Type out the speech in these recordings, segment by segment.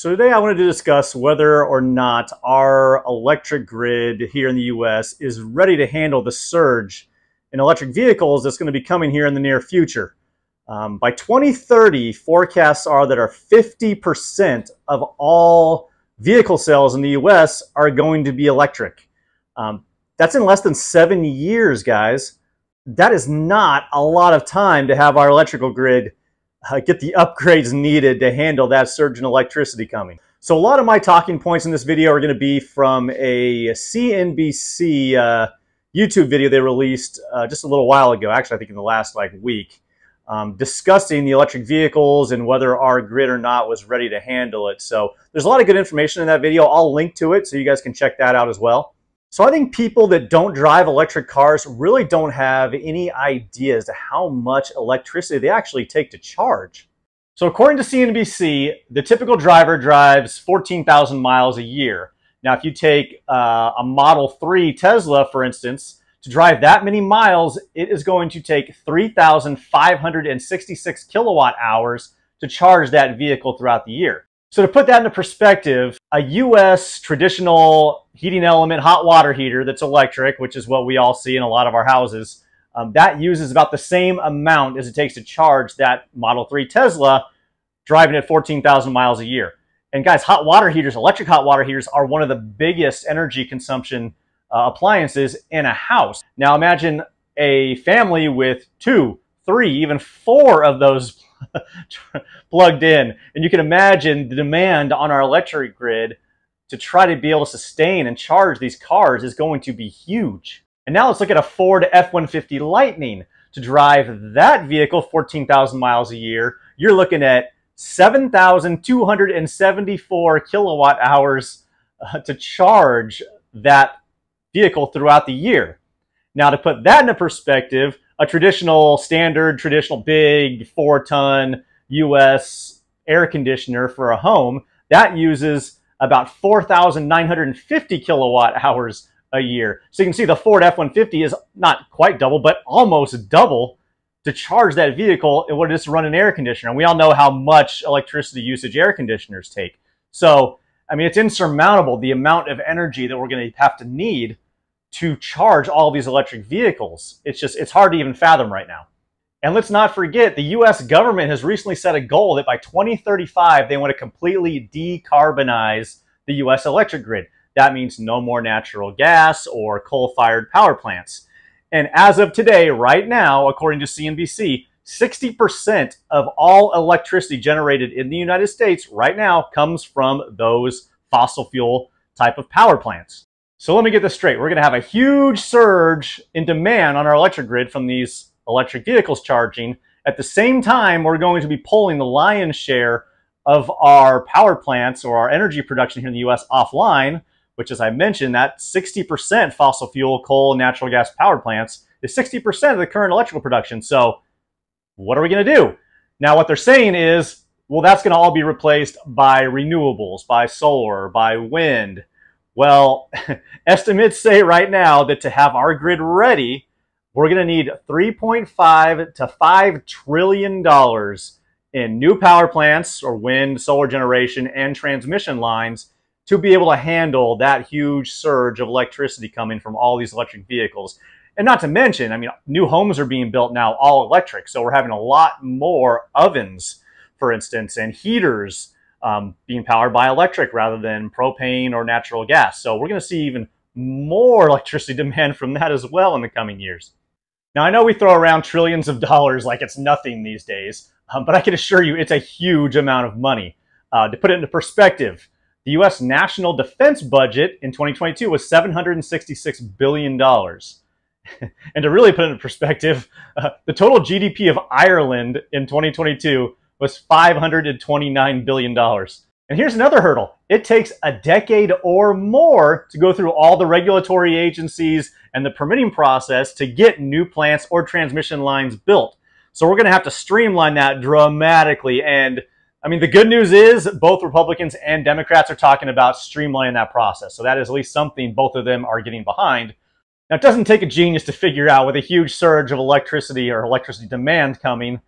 So today I wanted to discuss whether or not our electric grid here in the US is ready to handle the surge in electric vehicles that's going to be coming here in the near future. Um, by 2030, forecasts are that our 50% of all vehicle sales in the US are going to be electric. Um, that's in less than seven years, guys. That is not a lot of time to have our electrical grid uh, get the upgrades needed to handle that surge in electricity coming. So a lot of my talking points in this video are going to be from a CNBC uh, YouTube video they released uh, just a little while ago, actually I think in the last like week, um, discussing the electric vehicles and whether our grid or not was ready to handle it. So there's a lot of good information in that video. I'll link to it so you guys can check that out as well. So I think people that don't drive electric cars really don't have any idea as to how much electricity they actually take to charge. So according to CNBC, the typical driver drives 14,000 miles a year. Now, if you take uh, a Model 3 Tesla, for instance, to drive that many miles, it is going to take 3,566 kilowatt hours to charge that vehicle throughout the year. So to put that into perspective, a US traditional heating element hot water heater that's electric, which is what we all see in a lot of our houses, um, that uses about the same amount as it takes to charge that Model 3 Tesla driving at 14,000 miles a year. And guys, hot water heaters, electric hot water heaters are one of the biggest energy consumption uh, appliances in a house. Now imagine a family with two, three, even four of those plugged in. And you can imagine the demand on our electric grid to try to be able to sustain and charge these cars is going to be huge. And now let's look at a Ford F-150 Lightning. To drive that vehicle 14,000 miles a year, you're looking at 7,274 kilowatt hours uh, to charge that vehicle throughout the year. Now, to put that into perspective, a traditional standard, traditional big four ton US air conditioner for a home, that uses about 4,950 kilowatt hours a year. So you can see the Ford F-150 is not quite double, but almost double to charge that vehicle in is to run an air conditioner. And we all know how much electricity usage air conditioners take. So, I mean, it's insurmountable the amount of energy that we're going to have to need to charge all these electric vehicles. It's just, it's hard to even fathom right now. And let's not forget, the US government has recently set a goal that by 2035, they want to completely decarbonize the US electric grid. That means no more natural gas or coal-fired power plants. And as of today, right now, according to CNBC, 60% of all electricity generated in the United States right now comes from those fossil fuel type of power plants. So let me get this straight. We're going to have a huge surge in demand on our electric grid from these electric vehicles charging. At the same time, we're going to be pulling the lion's share of our power plants or our energy production here in the US offline, which as I mentioned, that 60% fossil fuel, coal, natural gas power plants is 60% of the current electrical production. So what are we going to do? Now, what they're saying is, well, that's going to all be replaced by renewables, by solar, by wind, well, estimates say right now that to have our grid ready, we're going to need 3.5 to 5 trillion dollars in new power plants or wind, solar generation, and transmission lines to be able to handle that huge surge of electricity coming from all these electric vehicles. And not to mention, I mean, new homes are being built now all electric. So we're having a lot more ovens, for instance, and heaters um, being powered by electric rather than propane or natural gas. So we're going to see even more electricity demand from that as well in the coming years. Now, I know we throw around trillions of dollars like it's nothing these days, um, but I can assure you it's a huge amount of money. Uh, to put it into perspective, the U.S. national defense budget in 2022 was $766 billion. and to really put it into perspective, uh, the total GDP of Ireland in 2022 was $529 billion. And here's another hurdle. It takes a decade or more to go through all the regulatory agencies and the permitting process to get new plants or transmission lines built. So we're going to have to streamline that dramatically. And I mean, the good news is both Republicans and Democrats are talking about streamlining that process. So that is at least something both of them are getting behind. Now, it doesn't take a genius to figure out with a huge surge of electricity or electricity demand coming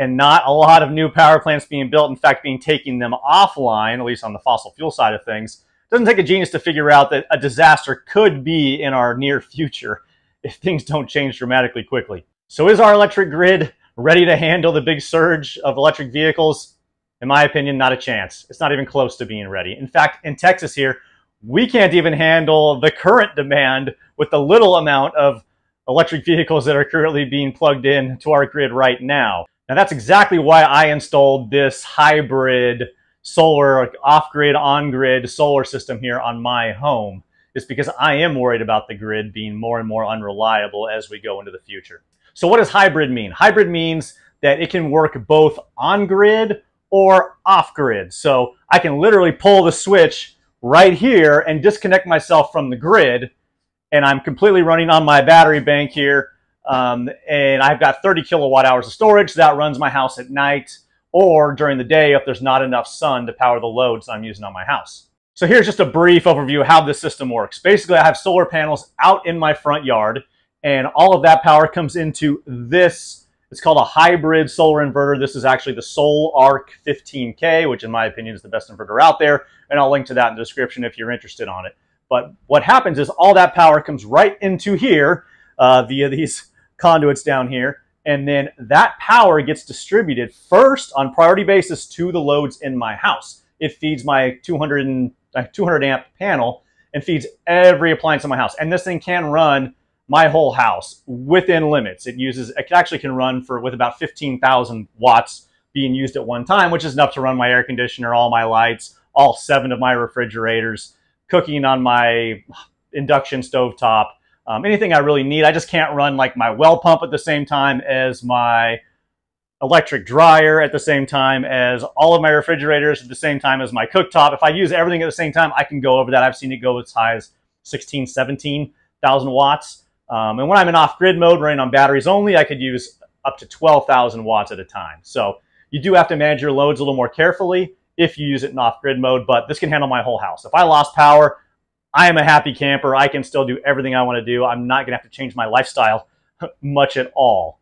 and not a lot of new power plants being built. In fact, being taking them offline, at least on the fossil fuel side of things, doesn't take a genius to figure out that a disaster could be in our near future if things don't change dramatically quickly. So is our electric grid ready to handle the big surge of electric vehicles? In my opinion, not a chance. It's not even close to being ready. In fact, in Texas here, we can't even handle the current demand with the little amount of electric vehicles that are currently being plugged in to our grid right now. Now that's exactly why I installed this hybrid solar off-grid, on-grid solar system here on my home. Is because I am worried about the grid being more and more unreliable as we go into the future. So what does hybrid mean? Hybrid means that it can work both on-grid or off-grid. So I can literally pull the switch right here and disconnect myself from the grid and I'm completely running on my battery bank here. Um, and I've got 30 kilowatt hours of storage. That runs my house at night or during the day if there's not enough sun to power the loads I'm using on my house. So here's just a brief overview of how this system works. Basically, I have solar panels out in my front yard, and all of that power comes into this. It's called a hybrid solar inverter. This is actually the Sol-Ark 15K, which in my opinion is the best inverter out there, and I'll link to that in the description if you're interested on it. But what happens is all that power comes right into here uh, via these conduits down here. And then that power gets distributed first on priority basis to the loads in my house. It feeds my 200, and, uh, 200 amp panel and feeds every appliance in my house. And this thing can run my whole house within limits. It uses, it actually can run for with about 15,000 watts being used at one time, which is enough to run my air conditioner, all my lights, all seven of my refrigerators, cooking on my induction stove top, um, anything I really need. I just can't run like my well pump at the same time as my electric dryer at the same time as all of my refrigerators at the same time as my cooktop. If I use everything at the same time, I can go over that. I've seen it go as high as 16, 17,000 watts. Um, and when I'm in off-grid mode, running on batteries only, I could use up to 12,000 watts at a time. So you do have to manage your loads a little more carefully if you use it in off-grid mode, but this can handle my whole house. If I lost power, I am a happy camper. I can still do everything I want to do. I'm not going to have to change my lifestyle much at all.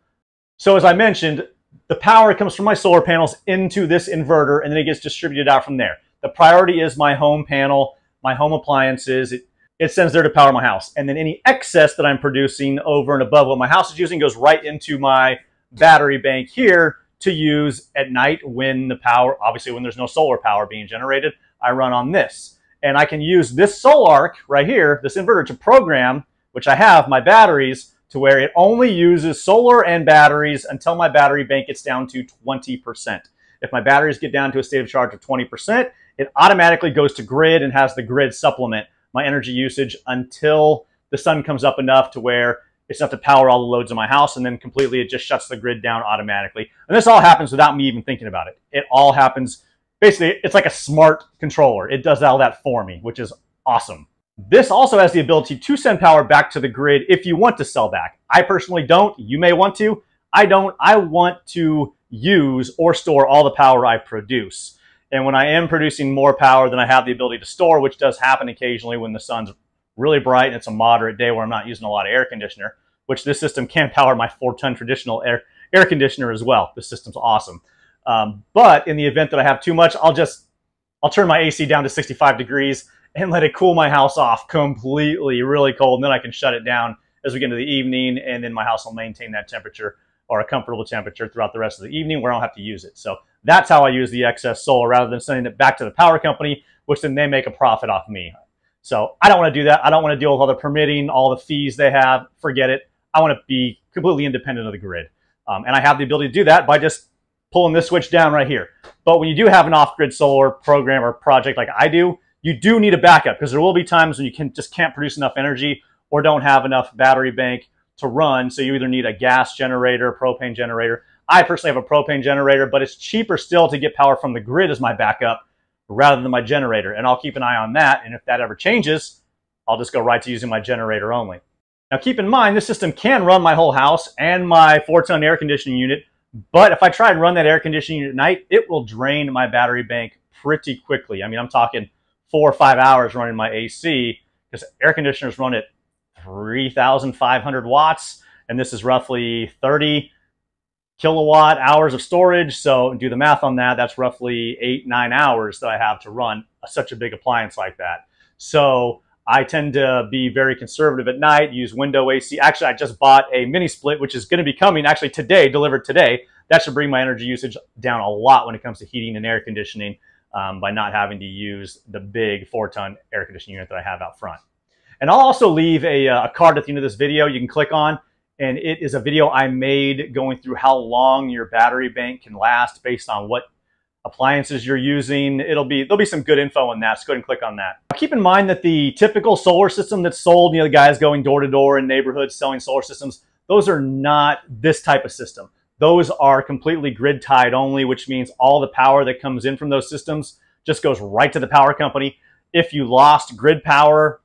So as I mentioned, the power comes from my solar panels into this inverter and then it gets distributed out from there. The priority is my home panel, my home appliances. It, it sends there to power my house. And then any excess that I'm producing over and above what my house is using goes right into my battery bank here to use at night when the power, obviously when there's no solar power being generated, I run on this. And I can use this Sol-Ark right here, this inverter to program, which I have, my batteries, to where it only uses solar and batteries until my battery bank gets down to 20%. If my batteries get down to a state of charge of 20%, it automatically goes to grid and has the grid supplement my energy usage until the sun comes up enough to where it's enough to power all the loads in my house, and then completely it just shuts the grid down automatically. And this all happens without me even thinking about it. It all happens, basically, it's like a smart controller. It does all that for me, which is awesome. This also has the ability to send power back to the grid if you want to sell back. I personally don't. You may want to. I don't. I want to use or store all the power I produce. And when I am producing more power than I have the ability to store, which does happen occasionally when the sun's really bright and it's a moderate day where I'm not using a lot of air conditioner, which this system can power my four ton traditional air, air conditioner as well. This system's awesome. Um, but in the event that I have too much, I'll just, I'll turn my AC down to 65 degrees and let it cool my house off completely really cold. And then I can shut it down as we get into the evening and then my house will maintain that temperature or a comfortable temperature throughout the rest of the evening where I don't have to use it. So that's how I use the excess solar rather than sending it back to the power company, which then they make a profit off me. So I don't want to do that. I don't want to deal with all the permitting, all the fees they have. Forget it. I want to be completely independent of the grid. Um, and I have the ability to do that by just pulling this switch down right here. But when you do have an off-grid solar program or project like I do, you do need a backup because there will be times when you can just can't produce enough energy or don't have enough battery bank to run. So you either need a gas generator, propane generator. I personally have a propane generator, but it's cheaper still to get power from the grid as my backup rather than my generator. And I'll keep an eye on that. And if that ever changes, I'll just go right to using my generator only. Now keep in mind, this system can run my whole house and my four ton air conditioning unit. But if I try and run that air conditioning at night, it will drain my battery bank pretty quickly. I mean, I'm talking four or five hours running my AC because air conditioners run at 3,500 watts. And this is roughly 30 kilowatt hours of storage. So do the math on that. That's roughly eight, nine hours that I have to run such a big appliance like that. So I tend to be very conservative at night, use window AC. Actually, I just bought a mini split, which is going to be coming actually today, delivered today. That should bring my energy usage down a lot when it comes to heating and air conditioning um, by not having to use the big four ton air conditioning unit that I have out front. And I'll also leave a, uh, a card at the end of this video you can click on. And it is a video I made going through how long your battery bank can last based on what appliances you're using. It'll be there'll be some good info on that. So go ahead and click on that. Keep in mind that the typical solar system that's sold, you know, the guys going door to door in neighborhoods selling solar systems, those are not this type of system. Those are completely grid tied only, which means all the power that comes in from those systems just goes right to the power company. If you lost grid power,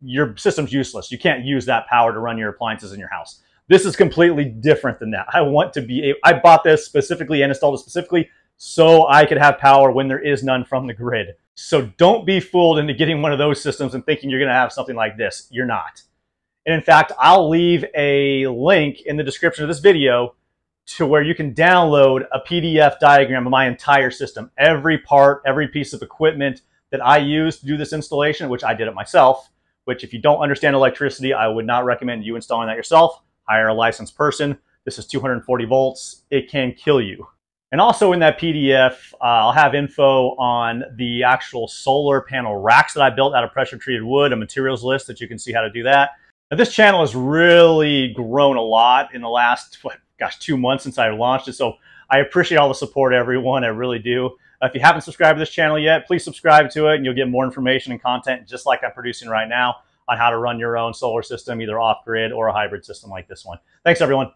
your system's useless. You can't use that power to run your appliances in your house. This is completely different than that. I want to be, I bought this specifically and installed it specifically so I could have power when there is none from the grid. So don't be fooled into getting one of those systems and thinking you're going to have something like this. You're not. And in fact, I'll leave a link in the description of this video to where you can download a PDF diagram of my entire system. Every part, every piece of equipment that I use to do this installation, which I did it myself, which if you don't understand electricity, I would not recommend you installing that yourself. Hire a licensed person. This is 240 volts. It can kill you. And also in that PDF, uh, I'll have info on the actual solar panel racks that I built out of pressure treated wood, a materials list that you can see how to do that. Now, this channel has really grown a lot in the last, what, gosh, two months since I launched it. So I appreciate all the support, everyone. I really do. Uh, if you haven't subscribed to this channel yet, please subscribe to it and you'll get more information and content just like I'm producing right now on how to run your own solar system, either off grid or a hybrid system like this one. Thanks, everyone.